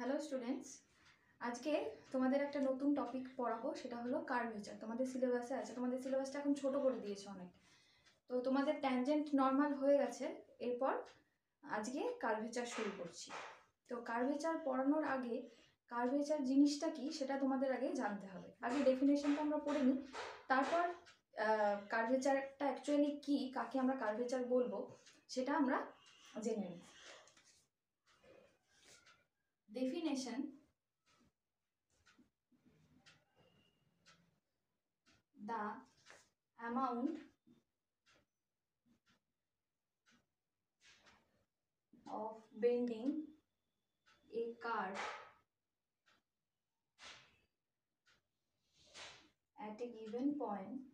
Hello students আজকে তোমাদের একটা নতুন টপিক পড়াবো, সেটা হলো কার্ভেচার তোমাদের সিলেবাসে আছে, তোমাদের সিলেবাসটা এখন ছোট করে দিয়েছে অনেক। তো তোমাদের ট্যানজেন্ট নর্মাল হয়ে গেছে, এরপর আজকে কার্ভেচার শুরু করছি। তো কার্ভেচার পড়ানোর আগে কার্ভেচার জিনিসটা কি, সেটা তোমাদের আগে জানতে হবে। আগে ডেফিনেশনটা আমরা পড়ে নিই, তারপর কার্ভেচারটা অ্যাকচুয়ালি কি, কাকে আমরা কার্ভেচার বলব, সেটা আমরা জেনে নিই। Definition. The amount of bending a curve at a given point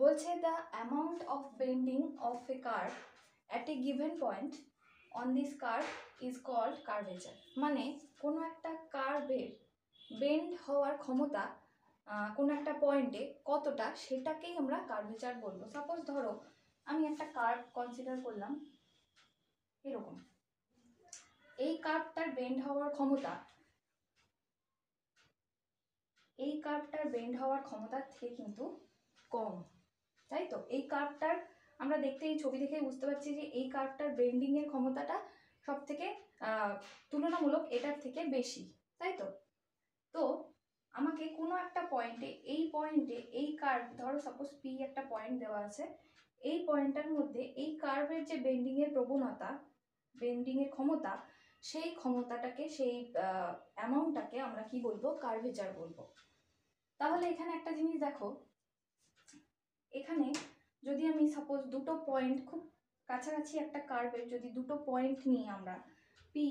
বলছে the amount of bending of a curve at a given point on this curve is called curvature মানে কোনো একটা কার্ভের বেন্ড হওয়ার ক্ষমতা কোনো একটা পয়েন্টে কতটা সেটাকেই আমরা কার্ভেচার বলব। সাপোজ ধরো, আমি একটা কার্ভ কনসিডার করলাম এরকম। এই কার্ভটার বেন্ড হওয়ার ক্ষমতা, এই কার্ভটার বেন্ড হওয়ার ক্ষমতার থেকে কিন্তু কম। তাই তো এই কার্ভটার আমরা দেখতে, এই ছবি দেখে বুঝতে পারছি যে এই কার্ভটার বেন্ডিং এর ক্ষমতাটা সব থেকে তুলনামূলক এটার থেকে বেশি তাই তো তো আমাকে কোনো একটা পয়েন্টে এই পয়েন্টে এই কার্ভ ধরো সাপোজ পি একটা পয়েন্ট দেওয়া আছে, এই পয়েন্টটার মধ্যে এই কার্ভের যে বেন্ডিং এর প্রবণতা বেন্ডিং এর ক্ষমতা, সেই ক্ষমতাটাকে, সেই অ্যামাউন্টটাকে আমরা কি বলব? কার্ভেচার বলব। তাহলে এখানে একটা জিনিস দেখো এখানে যদি আমি সাপোজ দুটো পয়েন্ট খুব কাছাকাছি একটা কার্ভের যদি দুটো পয়েন্ট নিই আমরা পি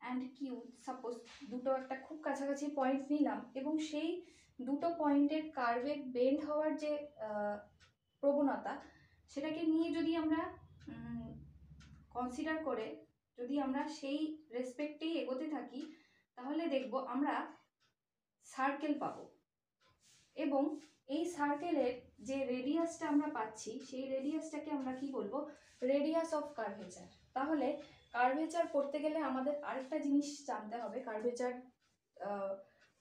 অ্যান্ড কিউ সাপোজ দুটো একটা খুব কাছাকাছি পয়েন্ট নিলাম এবং সেই দুটো পয়েন্টের কার্ভের বেন্ড হওয়ার যে প্রবণতা, সেটাকে নিয়ে যদি আমরা কনসিডার করে যদি আমরা সেই রেসপেক্টেই এগোতে থাকি, তাহলে দেখব আমরা সার্কেল পাবো এবং এই সার্কেলের যে রেডিয়াসটা আমরা পাচ্ছি, সেই রেডিয়াসটাকে আমরা কি বলব? রেডিয়াস অফ কার্ভেচার তাহলে কার্ভেচার পড়তে গেলে আমাদের আরেকটা জিনিস জানতে হবে। কার্ভেচার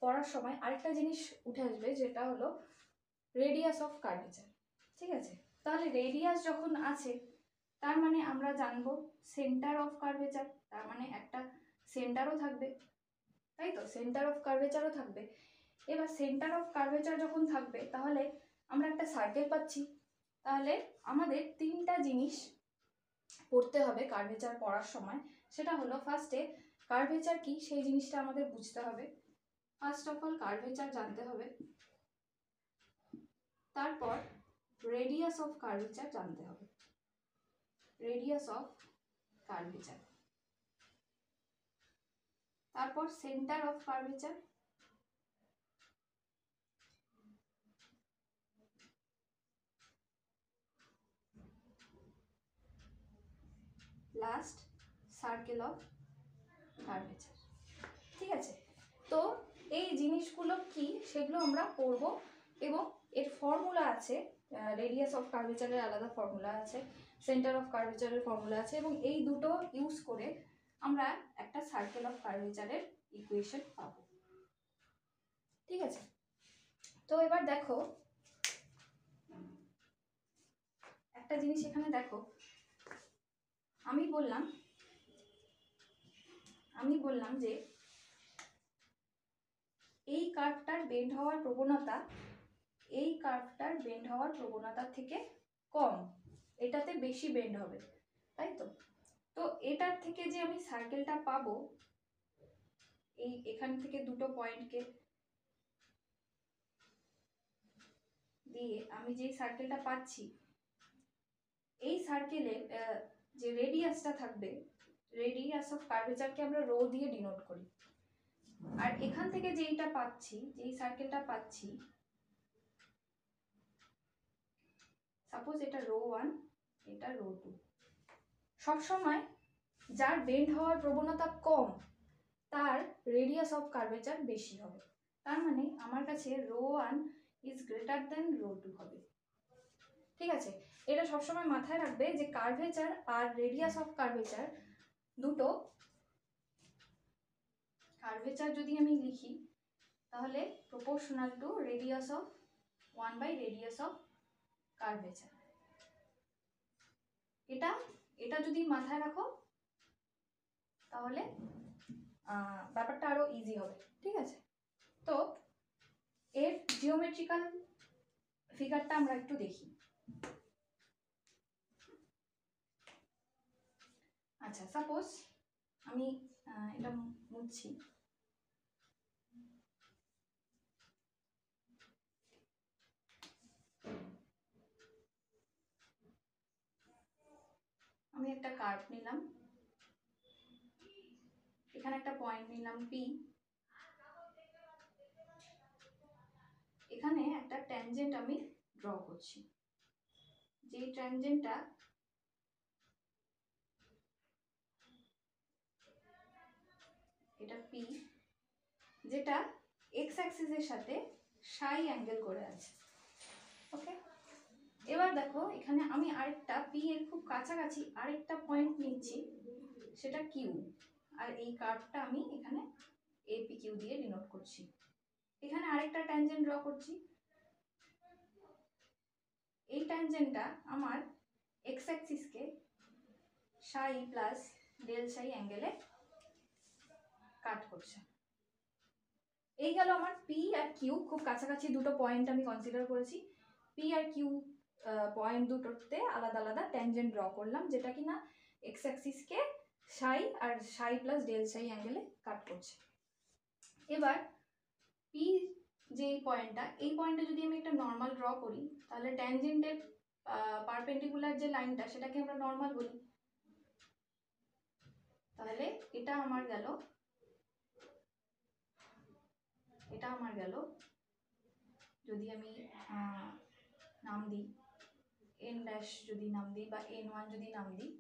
পড়ার সময় আরেকটা জিনিস উঠে আসবে, যেটা হলো রেডিয়াস অফ কার্ভেচার ঠিক আছে? তাহলে রেডিয়াস যখন আছে, তার মানে আমরা জানব সেন্টার অফ কার্ভেচার তার মানে একটা সেন্টারও থাকবে। তাই তো? সেন্টার অফ কার্ভেচারও থাকবে। এবার সেন্টার অফ কার্ভেচার যখন থাকবে, তাহলে আমরা একটা সার্কেল পাচ্ছি। তাহলে আমাদের তিনটা জিনিস পড়তে হবে কার্ভেচার পড়ার সময়। সেটা হলো ফার্স্টে কার্ভেচার কি, সেই জিনিসটা আমাদের বুঝতে হবে। ফার্স্ট অফ অল কার্ভেচার জানতে হবে। তারপর রেডিয়াস অফ কার্ভেচার জানতে হবে। রেডিয়াস অফ কার্ভেচার তারপর centre of curvature last circle of curvature ঠিক আছে? তো এই জিনিসগুলো কি? সেগুলো আমরা পড়ব এবং এর ফর্মুলা আছে রেডিয়াস অফ কার্ভেচারের আলাদা ফর্মুলা আছে সেন্টার অফ কার্ভেচারের ফর্মুলা আছে এবং এই দুটো ইউজ করে আমরা একটা সার্কেল অফ কার্ভেচারের ইকুয়েশন পাবো। ঠিক আছে? তো এবার দেখো, একটা জিনিস এখানে দেখো আমি বললাম আমি বললাম যে এই কার্ভটার বেন্ড হওয়ার প্রবণতা, এই কার্ভটার বেন্ড হওয়ার প্রবণতার থেকে কম, এটাতে বেশি বেন্ড হবে, তাই তো? তো এটার থেকে যে আমি সার্কেলটা পাবো, এই এখান থেকে দুটো পয়েন্টকে দিয়ে আমি যে সার্কেলটা পাচ্ছি, এই সার্কেলের যে রেডিয়াসটা থাকবে রেডিয়াস অফ কার্ভেচারকে আমরা রো দিয়ে ডিনোট করি। আর এখান থেকে যেইটা পাচ্ছি, যেই সার্কেলটা পাচ্ছি সাপোজ এটা রো ওয়ান, এটা রো টু। সবসময় যার বেন্ড হওয়ার প্রবণতা কম, তার রেডিয়াস অফ কার্ভেচার বেশি হবে। তার মানে আমার কাছে rho one is greater than rho two হবে। ঠিক আছে? এটা সবসময় মাথায় রাখবে যে কার্ভেচার আর রেডিয়াস অফ কার্ভেচার দুটো। কার্ভেচার যদি আমি লিখি, তাহলে proportional to radius of one by radius of curvature এটা এটা যদি মাথায় রাখো, তাহলে ব্যাপারটা আরও ইজি হবে, ঠিক আছে? তো, এর জিওমেট্রিক্যাল ফিগারটা আমরা একটু দেখি। আচ্ছা সাপোজ আমি এটা মুছছি। আমি একটা কার্ভ নিলাম। এখানে একটা পয়েন্ট নিলাম পি এখানে একটা ট্যানজেন্ট আমি ড্র করছি। যেই ট্যানজেন্টটা এটা পি যেটা এক্স অ্যাক্সিসের সাথে সাই অ্যাঙ্গেল করে আছে। ওকে এবার দেখো, এখানে আমি আরেকটা পি এর খুব কাছাকাছি আরেকটা পয়েন্ট নিচ্ছি, সেটা কিউ আর এই কার্ভটা আমি এখানে এপি কিউ দিয়ে ডিনোট করছি। এখানে আরেকটা ট্যানজেন্ট ড্র করছি। এই ট্যানজেন্টটা আমার এক্স অ্যাক্সিসকে সাই প্লাস ডেল সাই অ্যাঙ্গেলে কাট করছে। এই গেল আমার পি আর কিউ খুব কাছাকাছি দুটো পয়েন্ট আমি কনসিডার করেছি। পি আর কিউ পয়েন্ট দুটোতে আলাদা আলাদা ট্যানজেন্ট ড্র করলাম, যেটা কিনা এক্স অ্যাক্সিসকে সাই আর সাই প্লাস ডেল সাই অ্যাঙ্গেলে কাট করছে। এবার পি যে পয়েন্টটা এই পয়েন্টে যদি আমি একটা নর্মাল ড্র করি, তাহলে ট্যানজেন্টের পারপেন্ডিকুলার যে লাইনটা সেটাকে আমরা নর্মাল বলি। তাহলে এটা আমার গেল এটা আমার গেল। যদি আমি নাম দিই এন ড্যাশ যদি নাম দিই বা এন ওয়ান যদি নাম দিই,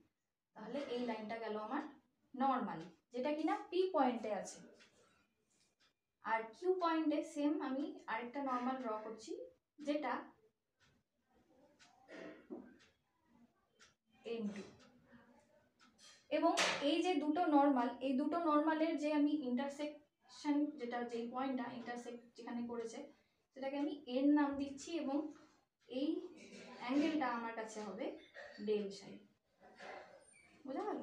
তাহলে এই লাইনটা গেল আমার নর্মাল যেটা কিনা পি পয়েন্টে আছে। আর কিউ পয়েন্টে সেম আমি আরেকটা নর্মাল ড্র করছি, যেটা এন টু এবং এই যে দুটো নর্মাল এই দুটো নর্মালের যে আমি ইন্টারসেকশন যেটা যেই পয়েন্টটা ইন্টারসেক্ট যেখানে করেছে, সেটাকে আমি এন নাম দিচ্ছি এবং এই অ্যাঙ্গেলটা আমার কাছে হবে ডেল সাই বোঝা গেল?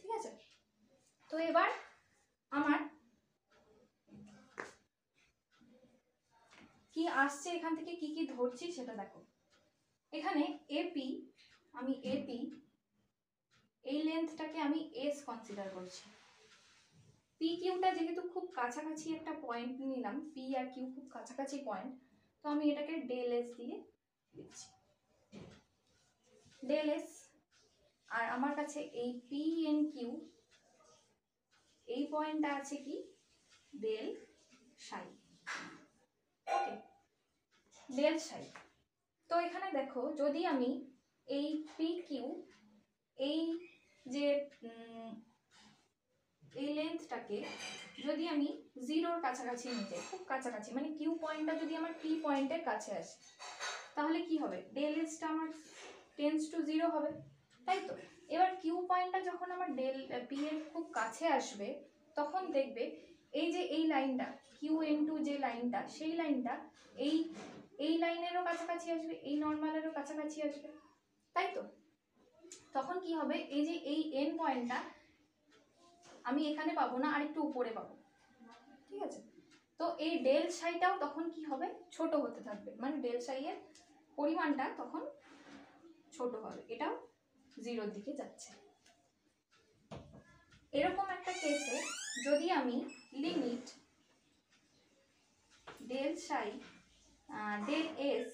ঠিক আছে? তো এবার আমার কি আসছে এখান থেকে, কি কি ধরছি সেটা দেখো। এখানে এপি আমি এপি এই লেন্থটাকে আমি এস কনসিডার করছি। পি কিউটা যেহেতু খুব কাছাকাছি একটা পয়েন্ট নিলাম পি আর কিউ খুব কাছাকাছি পয়েন্ট তো আমি এটাকে ডেল এস দিয়ে দিচ্ছি। ডেল এস আর আমার কাছে এই পি এন কিউ এই পয়েন্টটা আছে কি? ডেল সাই ওকে ডেল সাই তো এখানে দেখো, যদি আমি এই পি কিউ এই যে এই লেন্থটাকে যদি আমি জিরোর কাছাকাছি নিয়ে যাই খুব কাছাকাছি মানে কিউ পয়েন্টটা যদি আমার পি পয়েন্টের কাছে আসে, তাহলে কি হবে? ডেল এসটা আমার টেন্স টু জিরো হবে, তাই তো? এবার কিউ পয়েন্টটা যখন আমার ডেল পি এর খুব কাছে আসবে, তখন দেখবে এই যে এই লাইনটা কিউ এন টু যে লাইনটা, সেই লাইনটা এই এই লাইনেরও কাছাকাছি আসবে, এই নর্মালেরও কাছাকাছি আসবে, তাই তো? তখন কি হবে? এই যে এই এন পয়েন্টটা আমি এখানে পাবো না আর একটু উপরে পাবো। ঠিক আছে? তো এই ডেল সাইটাও তখন কি হবে? ছোট হতে থাকবে। মানে ডেল সাইয়ের পরিমাণটা তখন ছোট হবে। এটাও জিরোর দিকে যাচ্ছে। এরকম একটা কেসে যদি আমি limit del psi del S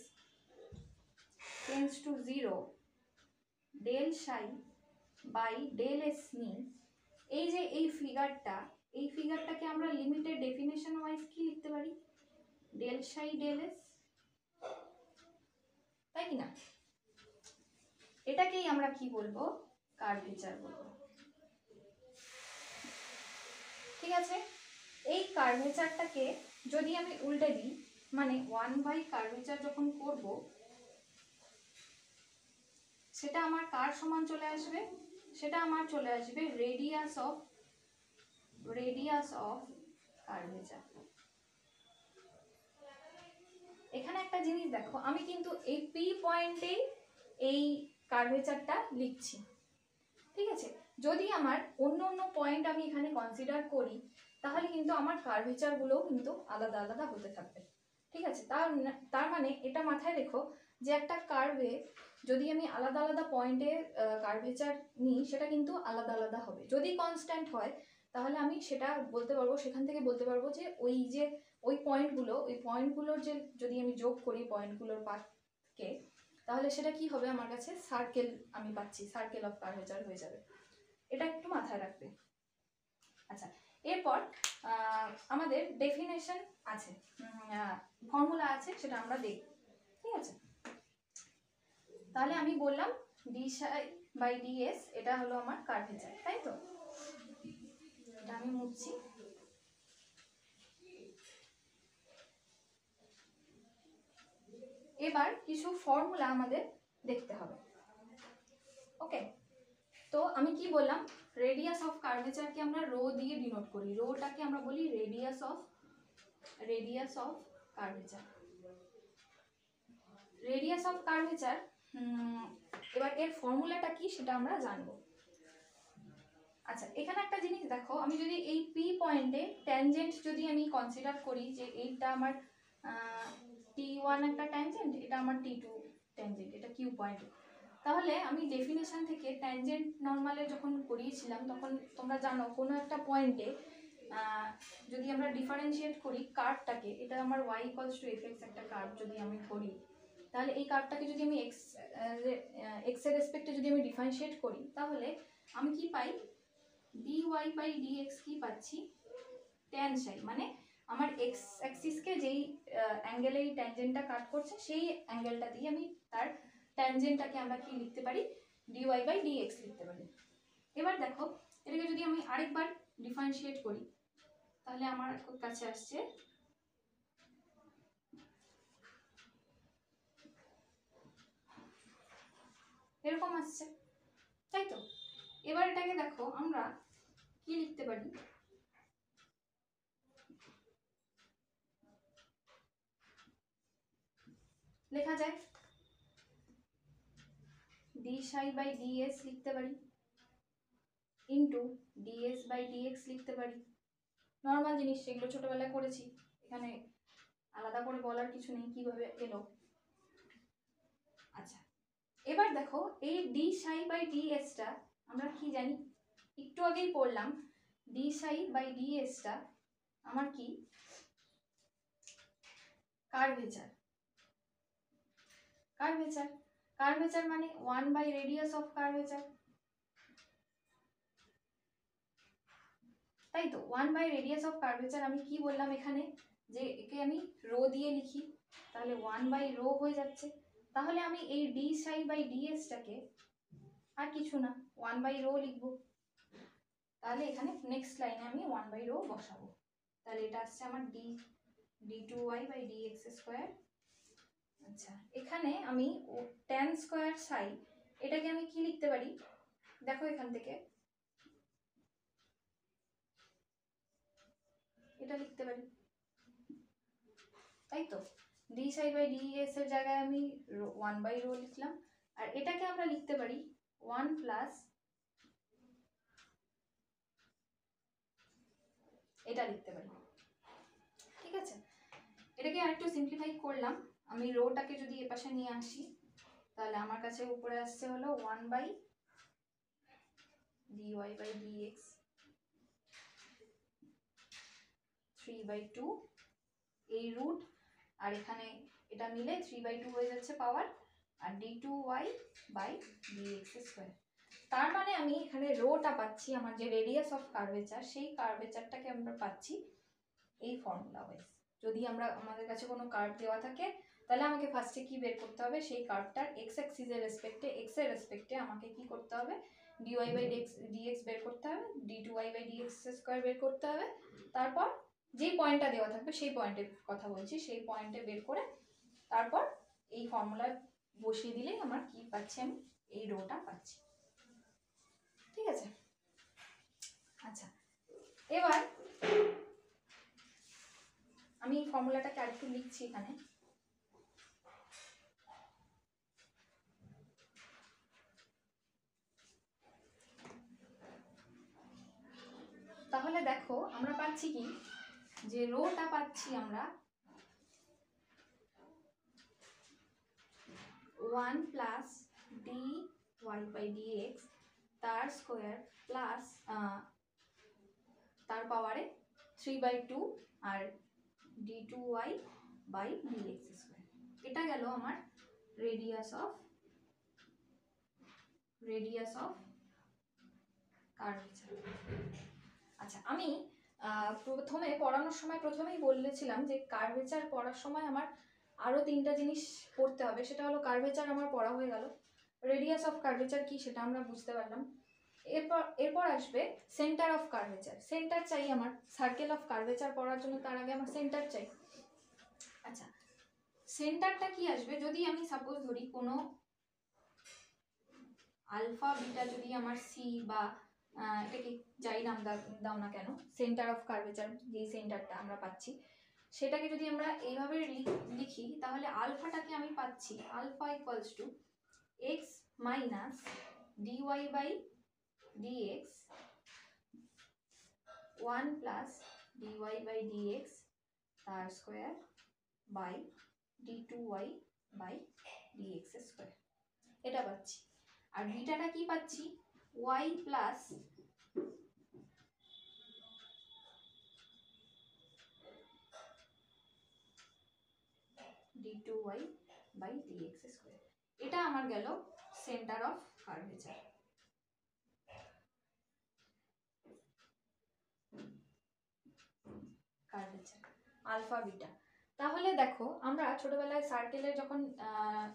tends to zero del psi by del S নিই এই যে এই ফিগারটা এই ফিগারটাকে আমরা লিমিটেড ডেফিনেশন ওয়াইজ কি লিখতে পারি? ডেল সাই ডেল তাই কি না? এটাকেই আমরা কি বলব? কার্ভেচার বলব। ঠিক আছে? এই কার্ভেচারটাকে যদি আমি উল্টে দিই মানে ওয়ান বাই কার্ভেচার যখন করব, সেটা আমার কার সমান চলে আসবে? সেটা আমার চলে আসবে radius of radius of curvature এখানে একটা জিনিস দেখো, আমি কিন্তু এই পি পয়েন্টেই এই কার্ভেচারটা লিখছি। ঠিক আছে? যদি আমার অন্য অন্য পয়েন্ট আমি এখানে কনসিডার করি, তাহলে কিন্তু আমার কার্ভেচারগুলোও কিন্তু আলাদা আলাদা হতে থাকবে। ঠিক আছে? তার তার মানে এটা মাথায় রেখো যে একটা কার্ভে যদি আমি আলাদা আলাদা পয়েন্টে কার্ভেচার নিই, সেটা কিন্তু আলাদা আলাদা হবে। যদি কনস্ট্যান্ট হয়, তাহলে আমি সেটা বলতে পারব, সেখান থেকে বলতে পারব যে ওই যে ওই পয়েন্টগুলো ওই পয়েন্টগুলোর যে যদি আমি যোগ করি পয়েন্টগুলোর পাথকে তাহলে সেটা কি হবে আমার কাছে? সার্কেল আমি পাচ্ছি সার্কেল অফ কার্ভেচার হয়ে যাবে। এটা একটু মাথায় রাখবে। আচ্ছা এরপর আমাদের ডেফিনেশন আছে। ফর্মুলা আছে, সেটা আমরা দেখব। ঠিক আছে? তাহলে আমি বললাম ডি সাই বাই ডিএস এটা হলো আমার কার্ভেচার তাই তো? এটা আমি মুছছি। এবার কিছু ফর্মুলা আমাদের দেখতে হবে। ওকে তো আমি কি বললাম? রেডিয়াস অফ কার্ভেচারকে আমরা রো দিয়ে ডিনোট করি। রোটাকে আমরা বলি radius of radius of curvature radius of curvature এবার এর ফর্মুলাটা কি সেটা আমরা জানব। আচ্ছা এখানে একটা জিনিস দেখো, আমি যদি এই পি পয়েন্টে ট্যানজেন্ট যদি আমি কনসিডার করি যে এইটা আমার টি ওয়ান একটা ট্যানজেন্ট এটা আমার টি টু ট্যানজেন্ট এটা কিউ পয়েন্ট তাহলে আমি ডেফিনেশন থেকে ট্যানজেন্ট নর্মালে যখন করিয়েছিলাম, তখন তোমরা জানো কোনো একটা পয়েন্টে যদি আমরা ডিফারেন্সিয়েট করি কার্ভটাকে এটা আমার ওয়াই ইকলস টু এফ একটা কার্ভ যদি আমি করি। তাহলে এই কার্ভটাকে যদি আমি এক্স এক্সের রেসপেক্টে যদি আমি ডিফারেন্সিয়েট করি, তাহলে আমি কি পাই? D Y by D X কি পাচ্ছি? ট্যান সাই মানে আমার এক্স অ্যাক্সিসকে যেই অ্যাঙ্গেলে এই ট্যানজেন্টটা কাট করছে, সেই অ্যাঙ্গেলটা দিয়ে আমি তার ট্যানজেন্টটাকে আমরা কি লিখতে পারি? D Y by D X লিখতে পারি। এবার দেখো, এটাকে যদি আমি আরেকবার ডিফারেন্সিয়েট করি, তাহলে আমার কাছে আসছে এরকম আসছে। তাই তো? এবার এটাকে দেখো, আমরা কি লিখতে পারি? লেখা যায়। ডি সাই বাই ডিএস লিখতে পারি। ইন্টু ডিএস বাই ডিএক্স লিখতে পারি। নর্মাল জিনিস সেগুলো ছোটবেলায় করেছি। এখানে আলাদা করে বলার কিছু নেই, কীভাবে এলো। আচ্ছা এবার দেখো, এই ডি সাই বাই ডিএসটা আমরা কি জানি? একটু আগেই পড়লাম ডি সাই বাই ডিএসটা আমার কি? কার্ভেচার কার্ভেচার কার্ভেচার মানে one by radius of curvature তাই তো one by radius of curvature আমি কি বললাম এখানে? যে একে আমি রো দিয়ে লিখি, তাহলে ওয়ান বাই রো হয়ে যাচ্ছে। তাহলে আমি এই ডি সাই বাই ডিএসটাকে আর কিছু না ওয়ান বাই রো লিখব। তাহলে এখানে নেক্সট লাইনে আমি ওয়ান বাই রো বসাবো। তাহলে এটা আসছে আমার D D two Y by D X square আচ্ছা এখানে আমি ট্যান স্কোয়ার সাই এটাকে আমি কি লিখতে পারি? দেখো এখান থেকে। এটা লিখতে পারি। তাই তো? D Sai by D S এর জায়গায় আমি ওয়ান বাই রো লিখলাম। আর এটাকে আমরা লিখতে পারি ওয়ান প্লাস এটা লিখতে পারি। ঠিক আছে? এটাকে আরেকটু সিম্পলিফাই করলাম। আমি রোটাকে যদি এপাশে নিয়ে আসি, তাহলে আমার কাছে উপরে আসছে হলো one by by D X three by two এই রুট আর এখানে এটা মিলে থ্রি বাই টু হয়ে যাচ্ছে power R D two Y by D X square তার মানে আমি এখানে রোটা পাচ্ছি, আমার যে রেডিয়াস অফ কার্ভেচার সেই কার্ভেচারটাকে আমরা পাচ্ছি এই ফর্মুলা ওয়াইজ যদি আমরা, আমাদের কাছে কোনো কার্ভ দেওয়া থাকে, তাহলে আমাকে ফার্স্টে কি বের করতে হবে? সেই কার্ভটার এক্স অ্যাক্সিসের রেসপেক্টে এক্সের রেসপেক্টে আমাকে কি করতে হবে? ডিওয়াই বাই ডিএক্স ডিএক্স বের করতে হবে D two Y by DX square বের করতে হবে। তারপর যেই পয়েন্টটা দেওয়া থাকবে, সেই পয়েন্টের কথা বলছি, সেই পয়েন্টে বের করে তারপর এই ফর্মুলায় বসিয়ে দিলেই আমার কি পাচ্ছি আমি? এই রোটা পাচ্ছি। ঠিক আছে? আচ্ছা এবার আমি এই ফর্মুলাটাকে আরেকটু লিখছি এখানে। তাহলে দেখো, আমরা পাচ্ছি কি? যে রোটা পাচ্ছি আমরা, one plus D Y by D X তার স্কোয়ার প্লাস তার পাওয়ারে three by two R D two Y by D X square. এটা গেল আমার radius of radius of curvature আচ্ছা আমি প্রথমে পড়ানোর সময় প্রথমেই বলেছিলাম যে কার্ভেচার পড়ার সময় আমার আরও তিনটা জিনিস পড়তে হবে। সেটা হলো কার্ভেচার আমার পড়া হয়ে গেল রেডিয়াস অফ কার্ভেচার কি সেটা আমরা বুঝতে পারলাম। এরপর এরপর আসবে সেন্টার অফ কার্ভেচার সেন্টার চাই আমার সার্কেল অফ কার্ভেচার পড়ার জন্য তার আগে আমার সেন্টার চাই। আচ্ছা সেন্টারটা কি আসবে? যদি আমি সাপোজ ধরি কোনো আলফা বিটা যদি আমার সি বা এটাকে যাই নাম দাও না কেন? সেন্টার অফ কার্ভেচার যেই সেন্টারটা আমরা পাচ্ছি। সেটাকে যদি আমরা এইভাবে লিখি, তাহলে আলফাটাকে আমি পাচ্ছি, alpha equals to X minus DY by DX one plus DY by DX তার square by D two Y by DX square এটা পাচ্ছি। আর বিটাটা কি পাচ্ছি? Y plus D two Y by DX square এটা আমার গেল centre of curvature curvature alpha beta তাহলে দেখো, আমরা ছোটবেলায় সার্কেলের যখন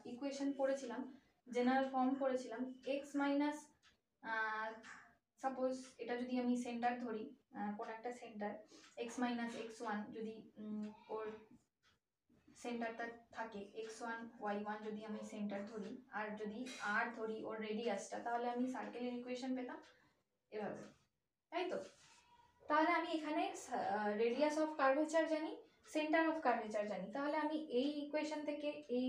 ইকুয়েশন পড়েছিলাম জেনারেল ফর্ম পড়েছিলাম এক্স মাইনাস সাপোজ এটা যদি আমি সেন্টার ধরি কোন একটা centre X minus X one যদি ওর সেন্টারটা থাকে এক্স ওয়ান ওয়াই ওয়ান যদি আমি সেন্টার ধরি, আর যদি আর ধরি ওর রেডিয়াসটা তাহলে আমি সার্কেলের ইকুয়েশন পেতাম এভাবে, তাই তো? তাহলে আমি এখানে রেডিয়াস অফ কার্ভেচার জানি সেন্টার অফ কার্ভেচার জানি, তাহলে আমি এই ইকুয়েশন থেকে, এই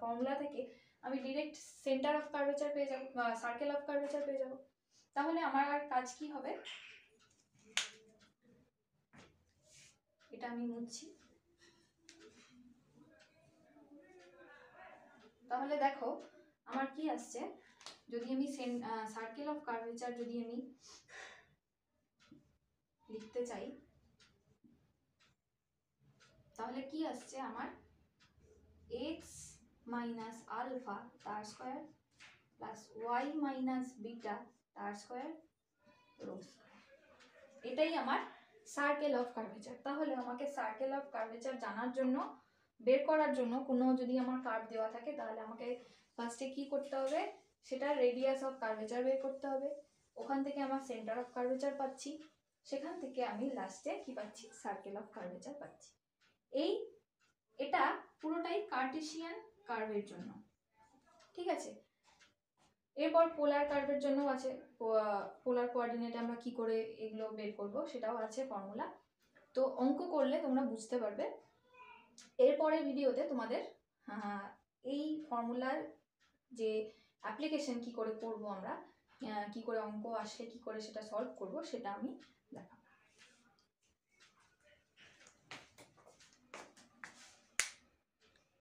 ফর্মুলা থেকে আমি ডিরেক্ট সেন্টার অফ কার্ভেচার পেয়ে যাব, বা সার্কেল অফ কার্ভেচার পেয়ে যাব। তাহলে আমার আর কাজ কি হবে? এটা আমি মুছছি। তাহলে দেখো, আমার কি আসছে? যদি আমি সার্কেল অফ কার্ভেচার যদি আমি লিখতে চাই, তাহলে কি আসছে আমার? এক্স মাইনাস আলফা তার square plus Y minus beta তার স্কোয়ার রো এটাই আমার সার্কেল অফ কার্ভেচার তাহলে আমাকে সার্কেল অফ কার্ভেচার জানার জন্য, বের করার জন্য কোনো যদি আমার কার্ভ দেওয়া থাকে, তাহলে আমাকে ফার্স্টে কি করতে হবে? সেটা রেডিয়াস অফ কার্ভেচার বের করতে হবে। ওখান থেকে আমার সেন্টার অফ কার্ভেচার পাচ্ছি। সেখান থেকে আমি লাস্টে কি পাচ্ছি? সার্কেল অফ কার্ভেচার পাচ্ছি। এই, এটা পুরোটাই কার্টেশিয়ান কার্ভের জন্য। ঠিক আছে? এরপর পোলার কার্ভের জন্য আছে। পোলার কোঅর্ডিনেটে আমরা কি করে এগুলো বের করব সেটাও আছে ফর্মুলা তো অঙ্ক করলে তোমরা বুঝতে পারবে। এরপরে ভিডিওতে তোমাদের এই ফর্মুলার যে অ্যাপ্লিকেশন কি করে করব আমরা কি করে অঙ্ক আসে কি করে সেটা সলভ করব সেটা আমি